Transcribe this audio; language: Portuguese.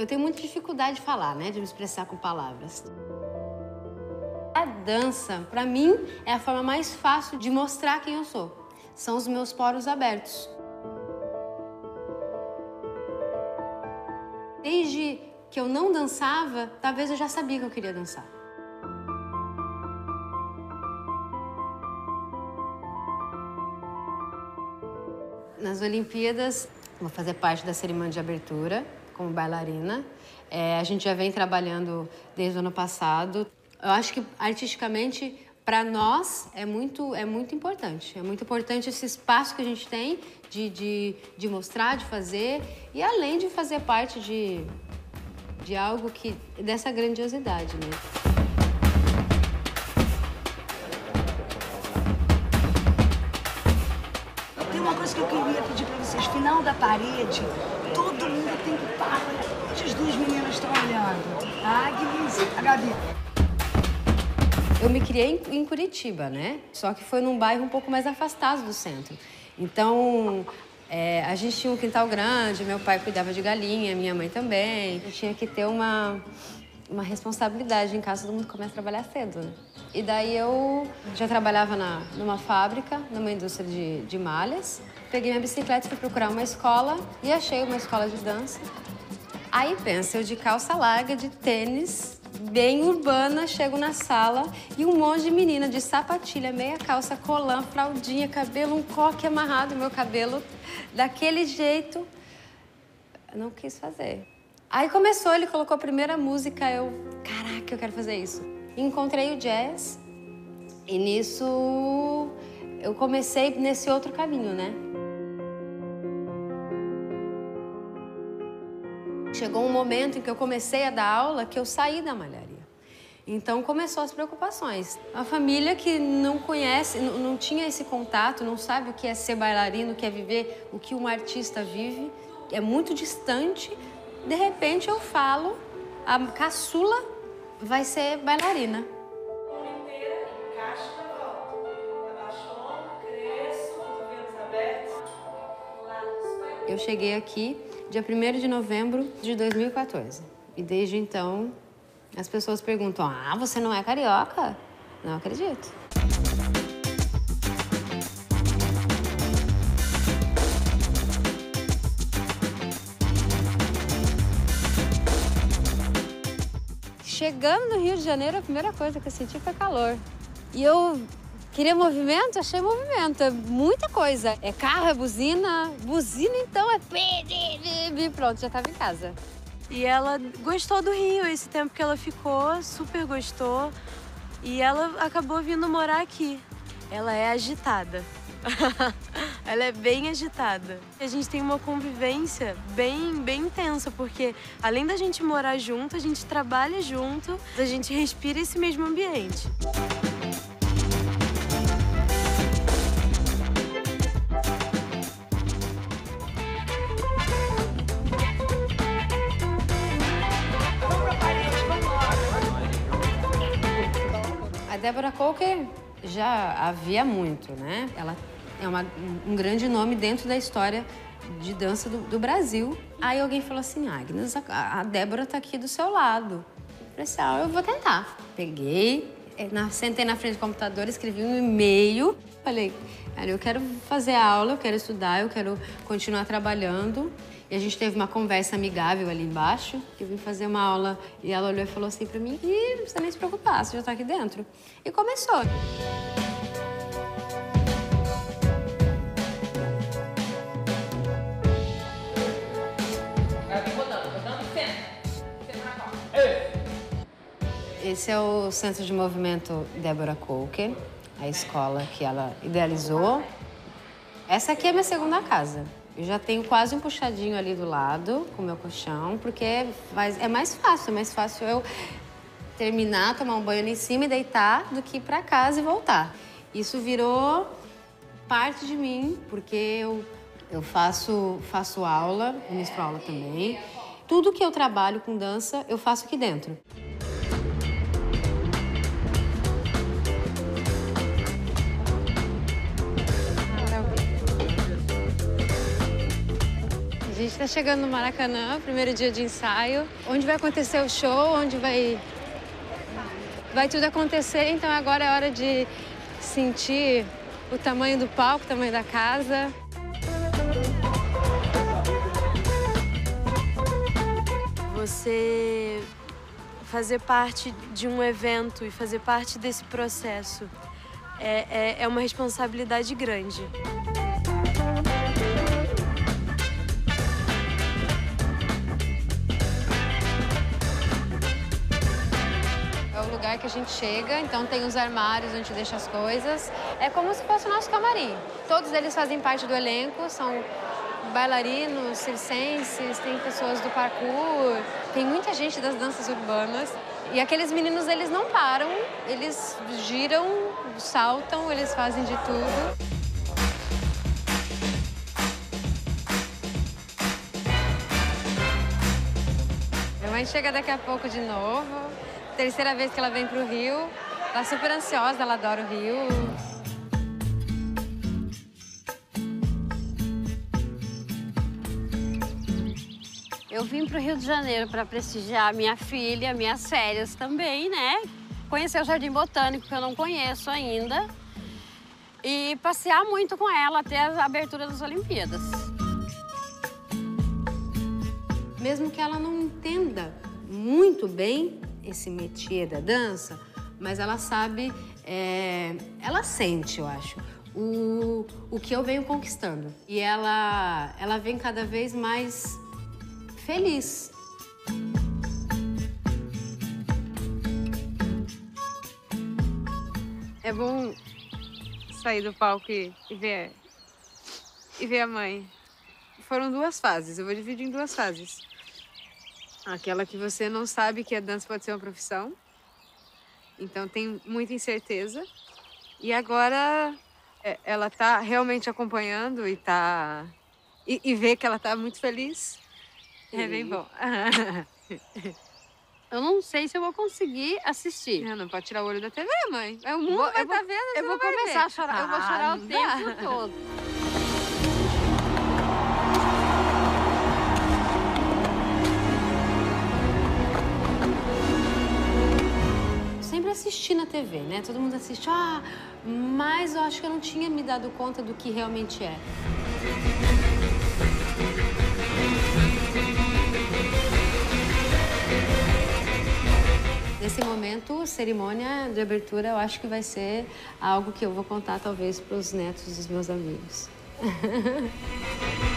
Eu tenho muita dificuldade de falar, né? De me expressar com palavras. A dança, para mim, é a forma mais fácil de mostrar quem eu sou. São os meus poros abertos. Desde que eu não dançava, talvez eu já sabia que eu queria dançar. Nas Olimpíadas, vou fazer parte da cerimônia de abertura como bailarina. É, a gente já vem trabalhando desde o ano passado. Eu acho que artisticamente para nós é muito é muito importante. É muito importante esse espaço que a gente tem de, de, de mostrar, de fazer e além de fazer parte de, de algo que dessa grandiosidade, né? Tem uma coisa que eu queria pedir para vocês, final da parede, mundo tem que parar. As duas meninas estão olhando. A Agnes e a Gabi. Eu me criei em Curitiba, né? Só que foi num bairro um pouco mais afastado do centro. Então, é, a gente tinha um quintal grande, meu pai cuidava de galinha, minha mãe também. Eu tinha que ter uma, uma responsabilidade em casa, todo mundo começa a trabalhar cedo, né? E daí eu já trabalhava na, numa fábrica, numa indústria de, de malhas. Peguei minha bicicleta fui procurar uma escola e achei uma escola de dança. Aí pensa, eu de calça larga, de tênis, bem urbana, chego na sala e um monte de menina de sapatilha, meia calça, colã, fraldinha, cabelo, um coque amarrado, meu cabelo daquele jeito. Não quis fazer. Aí começou, ele colocou a primeira música, eu, caraca, eu quero fazer isso. Encontrei o jazz e nisso eu comecei nesse outro caminho, né? Chegou um momento em que eu comecei a dar aula que eu saí da malharia. Então começou as preocupações. A família que não conhece, não, tinha esse contato, não sabe o que é ser bailarino, o que é viver o que um artista vive, é muito distante. De repente eu falo, a caçula vai ser bailarina. Eu cheguei aqui dia 1 de novembro de 2014. E desde então, as pessoas perguntam: Ah, você não é carioca? Não acredito. Chegando no Rio de Janeiro, a primeira coisa que eu senti foi calor. E eu Queria movimento? Achei movimento. É muita coisa. É carro, é buzina. Buzina, então, é... Pronto, já estava em casa. E ela gostou do Rio esse tempo que ela ficou, super gostou. E ela acabou vindo morar aqui. Ela é agitada. ela é bem agitada. A gente tem uma convivência bem, bem intensa, porque além da gente morar junto, a gente trabalha junto, a gente respira esse mesmo ambiente. Débora Coker já havia muito, né? Ela é uma, um grande nome dentro da história de dança do, do Brasil. Aí alguém falou assim, Agnes, a, a Débora tá aqui do seu lado. Eu falei assim, ah, eu vou tentar. Peguei, eh, na, sentei na frente do computador, escrevi um e-mail. Falei, eu quero fazer aula, eu quero estudar, eu quero continuar trabalhando. E a gente teve uma conversa amigável ali embaixo, que eu vim fazer uma aula e ela olhou e falou assim para mim: Ih, não precisa nem se preocupar, você já tá aqui dentro. E começou. Esse é o Centro de Movimento Débora Coker, a escola que ela idealizou. Essa aqui é a minha segunda casa. Eu já tenho quase um puxadinho ali do lado com o meu colchão, porque é mais, é mais fácil, é mais fácil eu terminar, tomar um banho ali em cima e deitar do que ir para casa e voltar. Isso virou parte de mim, porque eu, eu faço, faço aula, ministro aula também. Tudo que eu trabalho com dança, eu faço aqui dentro. Gente está chegando no Maracanã, primeiro dia de ensaio, onde vai acontecer o show, onde vai vai tudo acontecer. Então agora é hora de sentir o tamanho do palco, o tamanho da casa. Você fazer parte de um evento e fazer parte desse processo é, é, é uma responsabilidade grande. Lugar que a gente chega, então tem os armários onde deixa as coisas. É como se fosse o nosso camarim. Todos eles fazem parte do elenco, são bailarinos, circenses, tem pessoas do parkour, tem muita gente das danças urbanas. E aqueles meninos, eles não param, eles giram, saltam, eles fazem de tudo. Minha mãe chega daqui a pouco de novo. Terceira vez que ela vem pro Rio. Tá super ansiosa, ela adora o Rio. Eu vim para o Rio de Janeiro para prestigiar minha filha, minhas férias também, né? Conhecer o Jardim Botânico, que eu não conheço ainda. E passear muito com ela até a abertura das Olimpíadas. Mesmo que ela não entenda muito bem esse métier da dança, mas ela sabe, é, ela sente, eu acho, o, o que eu venho conquistando. E ela, ela vem cada vez mais feliz. É bom sair do palco e, e ver e ver a mãe. Foram duas fases, eu vou dividir em duas fases. Aquela que você não sabe que a dança pode ser uma profissão, então tem muita incerteza. E agora é, ela tá realmente acompanhando e tá e, e vê que ela tá muito feliz. É bem bom. Eu não sei se eu vou conseguir assistir. Não, não pode tirar o olho da TV, mãe. É o mundo Vou- vai eu vou- tá vendo, Eu vou começar ver. a chorar. eu vou Ah, chorar o não tempo todo. Sempre assisti na TV, né? Todo mundo assiste, ah, mas eu acho que eu não tinha me dado conta do que realmente é. Nesse momento, cerimônia de abertura, eu acho que vai ser algo que eu vou contar talvez para os netos dos meus amigos.